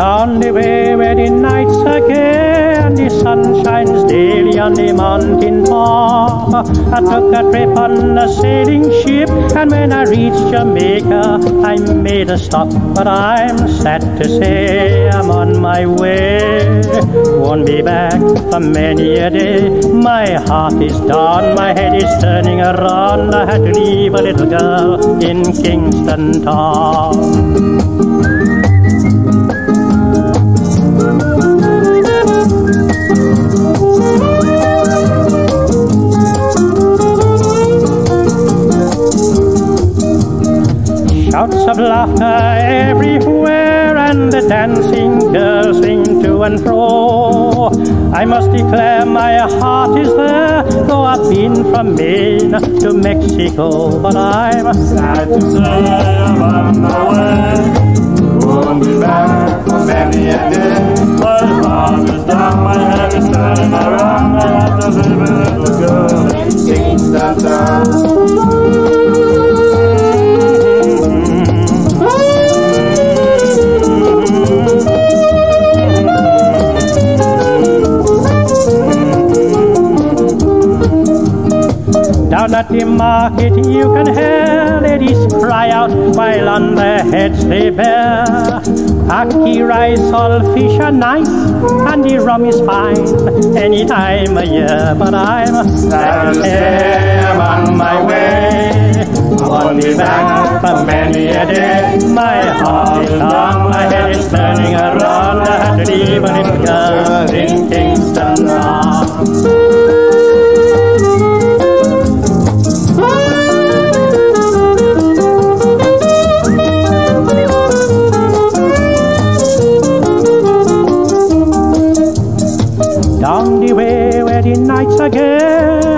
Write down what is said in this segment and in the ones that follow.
wedding nights again. The sun shines daily on the mountain top. I took a trip on a sailing ship, and when I reached Jamaica, I made a stop. But I'm sad to say I'm on my way. Won't be back for many a day. My heart is done, my head is turning around. I had to leave a little girl in Kingston town. Shouts of laughter everywhere, and the dancing girls swing to and fro. I must declare my heart is there, though I've been from Maine to Mexico, but I'm Sad to say Down at the market you can hear ladies cry out while on their heads they bear. Ackee rice, all fish are nice, and the rum is fine any time of year. But I'm I'm on my way. Won't be back for many a day. My heart is on, my head is turning around. I had to leave a little Down the way where the nights are gay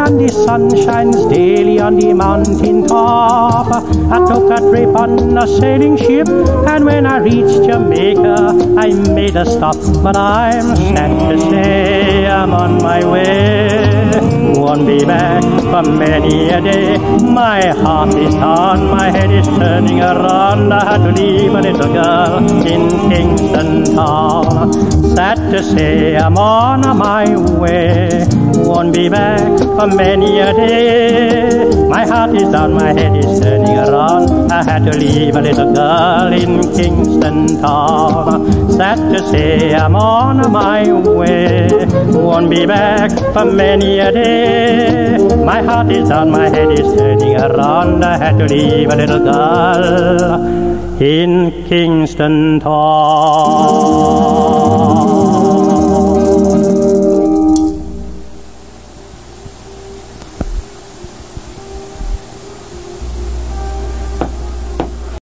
and the sun shines daily on the mountain top. I took a trip on a sailing ship, and when I reached Jamaica, I made a stop. But I'm sad to say I'm on my way. Won't be back for many a day. My heart is torn, my head is turning around. I had to leave a little girl in Kingston town. Sad to say I'm on my way. Won't be back for many a day. My heart is down, my head is turning around. I had to leave a little girl in Kingston town. Sad to say I'm on my way. Won't be back for many a day. My heart is down, my head is turning around. I had to leave a little girl in Kingston town.